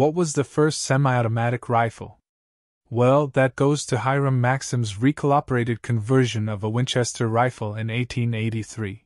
What was the first semi automatic rifle? Well, that goes to Hiram Maxim's recalibrated conversion of a Winchester rifle in 1883.